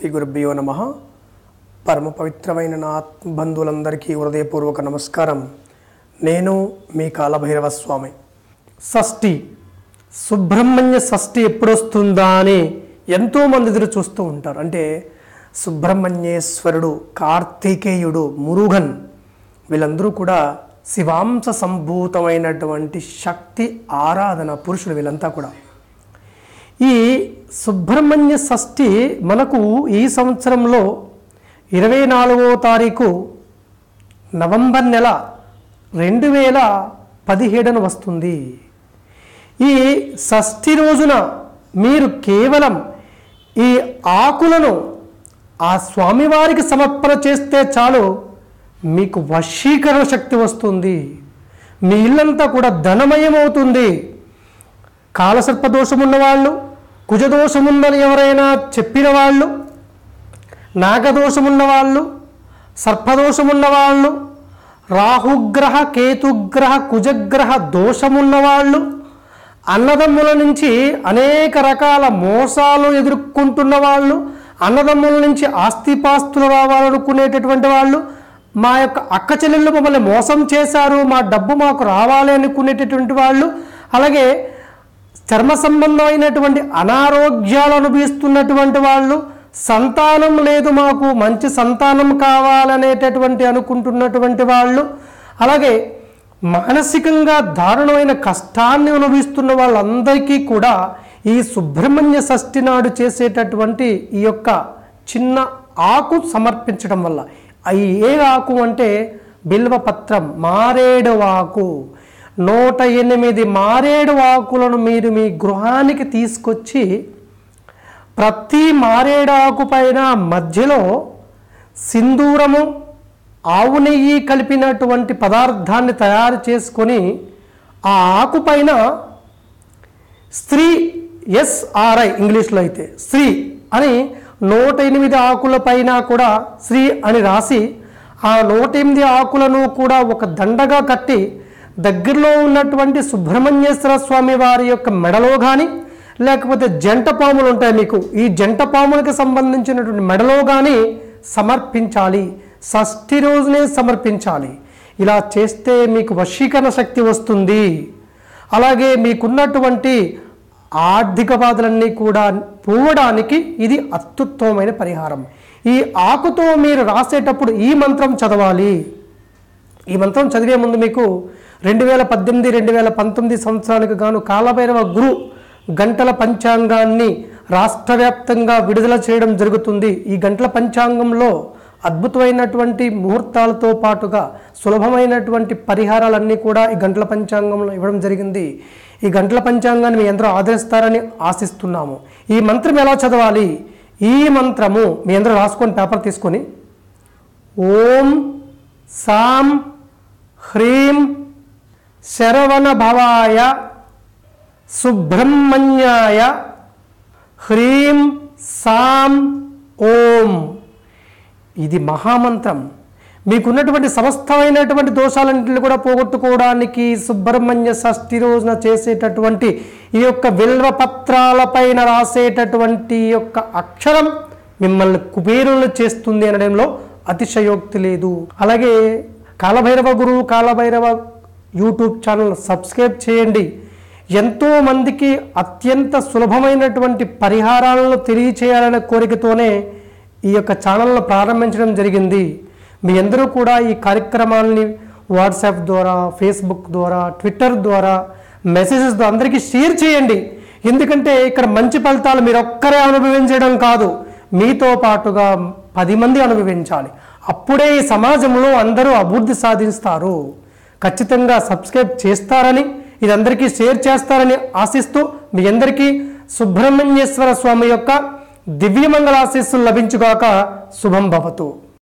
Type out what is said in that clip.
శ్రీ గురుభ్యో నమ. పరమ పవిత్రమైన నా ఆత్మబంధువులందరికీ హృదయపూర్వక నమస్కారం. నేను మీ కాలభైరవ స్వామి. షష్ఠి. సుబ్రహ్మణ్య షష్ఠి ఎప్పుడొస్తుందా అని ఎంతోమంది ఎదురు చూస్తూ ఉంటారు. అంటే సుబ్రహ్మణ్యేశ్వరుడు కార్తికేయుడు మురుగన్ వీళ్ళందరూ కూడా శివాంశ సంభూతమైనటువంటి శక్తి ఆరాధన పురుషులు వీళ్ళంతా కూడా. ఈ సుబ్రహ్మణ్య షష్ఠి మనకు ఈ సంవత్సరంలో ఇరవై నాలుగో తారీఖు నవంబర్ నెల రెండు వేల పదిహేడున వస్తుంది. ఈ షష్ఠి రోజున మీరు కేవలం ఈ ఆకులను ఆ స్వామివారికి సమర్పణ చేస్తే చాలు మీకు వశీకరణ శక్తి వస్తుంది. మీ ఇల్లంతా కూడా ధనమయమవుతుంది. కాలసర్ప దోషం ఉన్నవాళ్ళు కుజదోషముందని ఎవరైనా చెప్పిన వాళ్ళు నాగదోషం ఉన్నవాళ్ళు సర్పదోషం ఉన్నవాళ్ళు రాహుగ్రహ కేతుగ్రహ కుజగ్రహ దోషమున్నవాళ్ళు అన్నదమ్ముల నుంచి అనేక రకాల మోసాలు ఎదుర్కొంటున్న వాళ్ళు అన్నదమ్ముల నుంచి ఆస్తిపాస్తులు రావాలనుకునేటటువంటి వాళ్ళు మా యొక్క అక్క చెల్లెళ్ళు మమ్మల్ని మోసం చేశారు మా డబ్బు మాకు రావాలి అనుకునేటటువంటి వాళ్ళు అలాగే చర్మ సంబంధమైనటువంటి అనారోగ్యాలు అనుభవిస్తున్నటువంటి వాళ్ళు సంతానం లేదు మాకు మంచి సంతానం కావాలనేటటువంటి అనుకుంటున్నటువంటి వాళ్ళు అలాగే మానసికంగా దారుణమైన కష్టాన్ని అనుభవిస్తున్న వాళ్ళందరికీ కూడా ఈ సుబ్రహ్మణ్య షష్ఠి నాడు చేసేటటువంటి ఈ యొక్క చిన్న ఆకు సమర్పించడం వల్ల. అవి ఏ ఆకు అంటే బిల్వపత్రం మారేడు ఆకు. నూట ఎనిమిది మారేడు ఆకులను మీరు మీ గృహానికి తీసుకొచ్చి ప్రతి మారేడాకు పైన మధ్యలో సింధూరము ఆవు నెయ్యి కలిపినటువంటి పదార్థాన్ని తయారు చేసుకొని ఆ ఆకు పైన స్త్రీ ఎస్ఆర్ఐ ఇంగ్లీష్లో అయితే స్త్రీ అని నూట ఎనిమిది ఆకుల పైన కూడా స్త్రీ అని రాసి ఆ నూట ఎనిమిది ఆకులను కూడా ఒక దండగా కట్టి దగ్గరలో ఉన్నటువంటి సుబ్రహ్మణ్యేశ్వర స్వామి వారి యొక్క మెడలో కానీ లేకపోతే జంట పాములు ఉంటాయి మీకు ఈ జంట పాములకు సంబంధించినటువంటి మెడలో కానీ సమర్పించాలి. షష్ఠి రోజునే సమర్పించాలి. ఇలా చేస్తే మీకు వశీకరణ శక్తి వస్తుంది. అలాగే మీకున్నటువంటి ఆర్థిక బాధలన్నీ కూడా పోవడానికి ఇది అత్యుత్తమమైన పరిహారం. ఈ ఆకుతో మీరు రాసేటప్పుడు ఈ మంత్రం చదవాలి. ఈ మంత్రం చదివే ముందు మీకు రెండు వేల పద్దెనిమిది రెండు వేల పంతొమ్మిది సంవత్సరానికి గాను కాలభైరవ గురు గంటల పంచాంగాన్ని రాష్ట్రవ్యాప్తంగా విడుదల చేయడం జరుగుతుంది. ఈ గంటల పంచాంగంలో అద్భుతమైనటువంటి ముహూర్తాలతో పాటుగా సులభమైనటువంటి పరిహారాలన్నీ కూడా ఈ గంటల పంచాంగంలో ఇవ్వడం జరిగింది. ఈ గంటల పంచాంగాన్ని మీ అందరూ ఆదరిస్తారని ఆశిస్తున్నాము. ఈ మంత్రం ఎలా చదవాలి? ఈ మంత్రము మీ అందరూ రాసుకొని పేపర్ తీసుకొని ఓం సాం హ్రీం శరవణభవాయ సుబ్రహ్మణ్యాయ హ్రీం సాం ఓం. ఇది మహామంత్రం. మీకున్నటువంటి సమస్తమైనటువంటి దోషాలన్నింటిని కూడా పోగొట్టుకోవడానికి సుబ్రహ్మణ్య షష్ఠి రోజున చేసేటటువంటి ఈ యొక్క విల్వ పత్రాలపైన రాసేటటువంటి యొక్క అక్షరం మిమ్మల్ని కుబేరులు చేస్తుంది అనడంలో అతిశయోక్తి లేదు. అలాగే కాలభైరవ గురువు కాలభైరవ యూట్యూబ్ ఛానల్ సబ్స్క్రైబ్ చేయండి. ఎంతో మందికి అత్యంత సులభమైనటువంటి పరిహారాలను తెలియచేయాలనే కోరికతోనే ఈ యొక్క ఛానల్ను ప్రారంభించడం జరిగింది. మీ అందరూ కూడా ఈ కార్యక్రమాల్ని వాట్సాప్ ద్వారా ఫేస్బుక్ ద్వారా ట్విట్టర్ ద్వారా మెసేజెస్ ద్వారా అందరికీ షేర్ చేయండి. ఎందుకంటే ఇక్కడ మంచి ఫలితాలు మీరు ఒక్కరే అనుభవించడం కాదు. మీతో పాటుగా పది మంది అనుభవించాలి. అప్పుడే ఈ సమాజంలో అందరూ అభివృద్ధి సాధిస్తారు. ఖచ్చితంగా సబ్స్క్రైబ్ చేస్తారని ఇది అందరికీ షేర్ చేస్తారని ఆశిస్తూ మీ అందరికీ సుబ్రహ్మణ్యేశ్వర స్వామి యొక్క దివ్యమంగళ ఆశీస్సులు లభించుగాక శుభం భవతు.